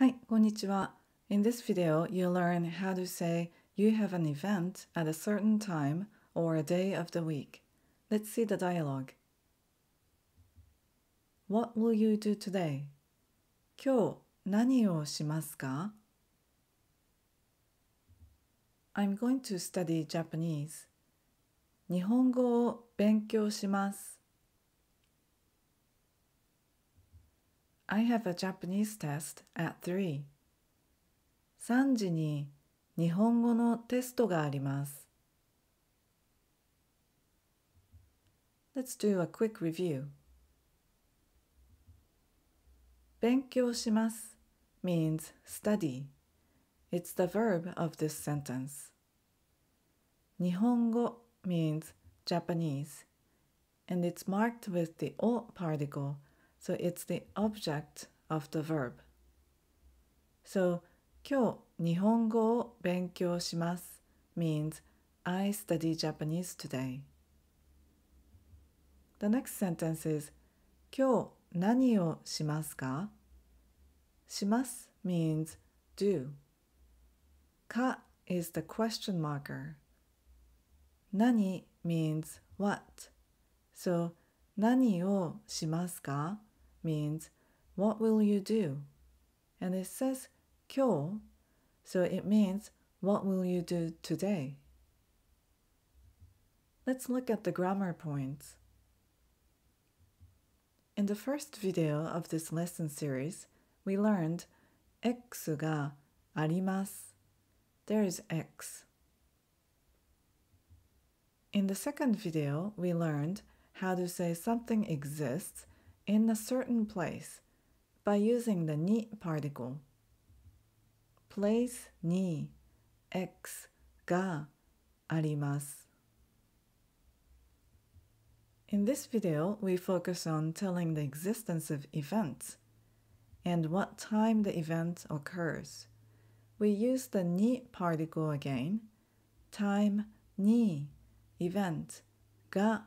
はい、こんにちは。In this video, you'll learn how to say you have an event at a certain time or a day of the week. Let's see the dialogue. What will you do today? 今日何をしますか ?I'm going to study Japanese. 日本語を勉強します。 I have a Japanese test at 3. 3時に日本語のテストがあります。Let's do a quick review. 勉強します means study. It's the verb of this sentence. 日本語 means Japanese and it's marked with the o particle so it's the object of the verb. So 今日日本語を勉強します means I study Japanese today. The next sentence is 今日何をしますかします means do. か is the question marker. 何 means what. So 何をしますか means what will you do? And it says 今日 so it means what will you do today? Let's look at the grammar points. In the first video of this lesson series, we learned X があります。There is X. In the second video, we learned how to say something exists in a certain place by using the ni particle. place に X があります。In this video, we focus on telling the existence of events and what time the event occurs. We use the ni particle again. Time に event が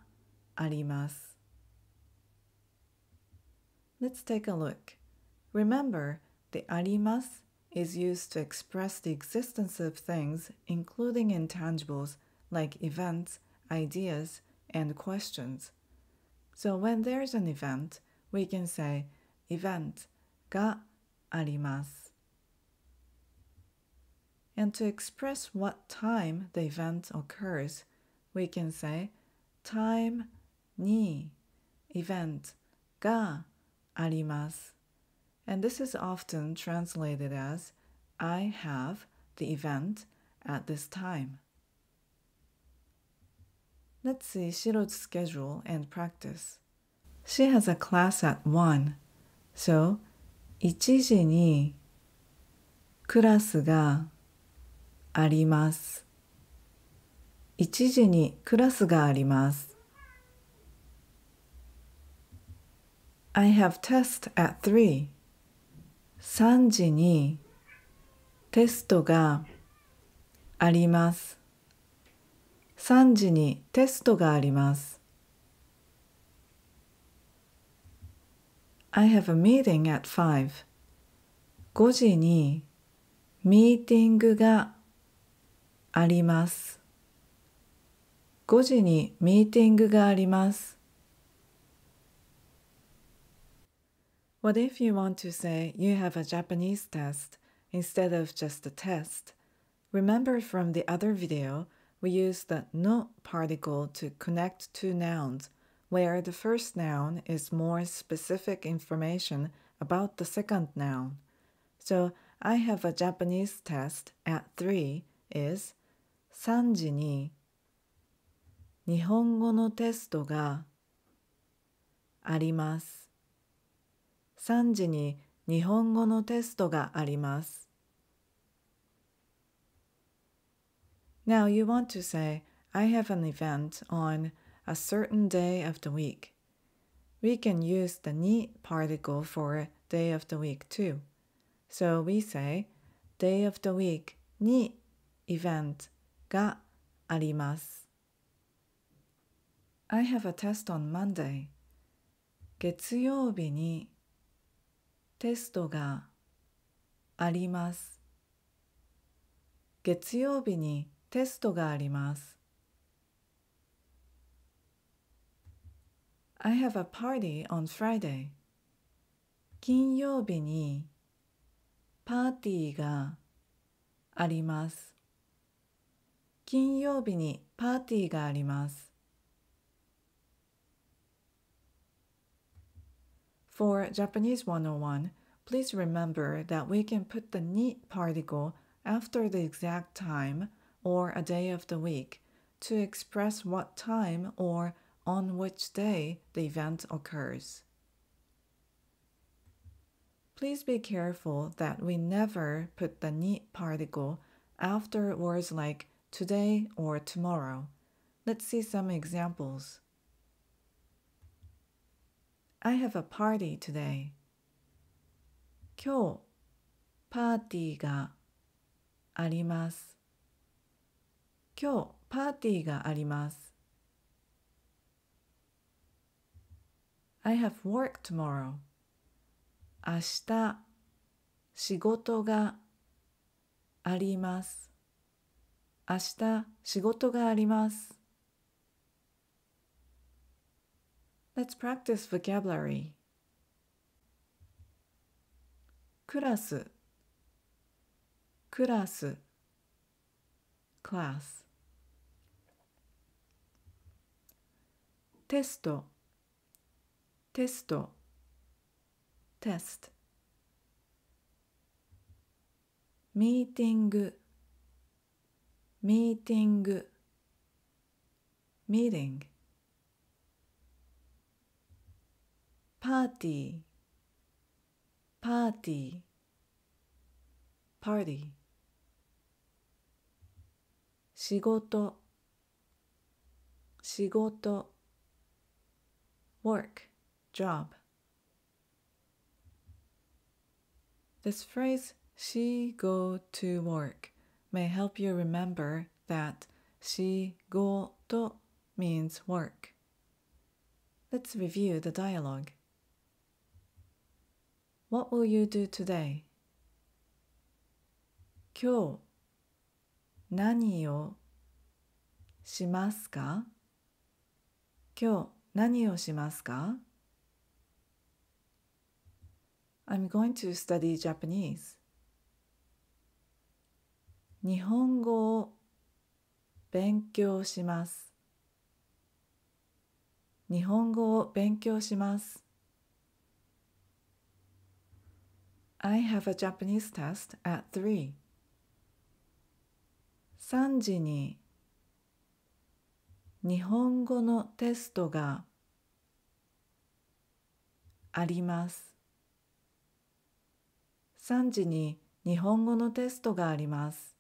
あります。 Let's take a look. Remember, the arimasu is used to express the existence of things, including intangibles like events, ideas, and questions. So when there's an event, we can say event ga arimasu. And to express what time the event occurs, we can say time ni event ga あります。And this is often translated as I have the event at this time. Let's see Shiro's schedule and practice. She has a class at 1, so 1時にクラスがあります。1時にクラスがあります。 I have test at 3. 3時にテストがあります。3時にテストがあります。I have a meeting at 5. 5時にミーティングがあります。5時にミーティングがあります。What if you want to say you have a Japanese test instead of just a test? Remember from the other video, we used the no particle to connect two nouns, where the first noun is more specific information about the second noun. So, I have a Japanese test at 3 is 3時に日本語のテストがあります。 3時に日本語のテストがあります。Now you want to say, I have an event on a certain day of the week. We can use the ni particle for day of the week too. So we say, day of the week に event があります。I have a test on Monday. 月曜日に テストがあります。月曜日にテストがあります。I have a party on Friday. 金曜日にパーティーがあります。金曜日にパーティーがあります。For Japanese 101, please remember that we can put the ni particle after the exact time or a day of the week to express what time or on which day the event occurs. Please be careful that we never put the ni particle after words like today or tomorrow. Let's see some examples. I have a party today. 今日パーティーがあります。今日パーティーがあります。I have work tomorrow. 明日仕事があります。明日仕事があります。Let's practice vocabulary. クラスクラス class テストテスト test ミーティングミーティング meeting party. Party. Party. 仕事仕事 work. Job. This phrase she go to work may help you remember that she go to means work. Let's review the dialogue. What will you do today? 今日何をしますか今日何をしますか I'm going to study Japanese. 日本語を勉強します。日本語を勉強します。I have a Japanese test at 3. 3時に日本語のテストがあります。3時に日本語のテストがあります。